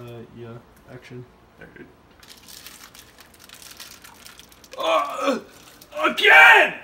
uh, yeah, action. Alright. Uh, again!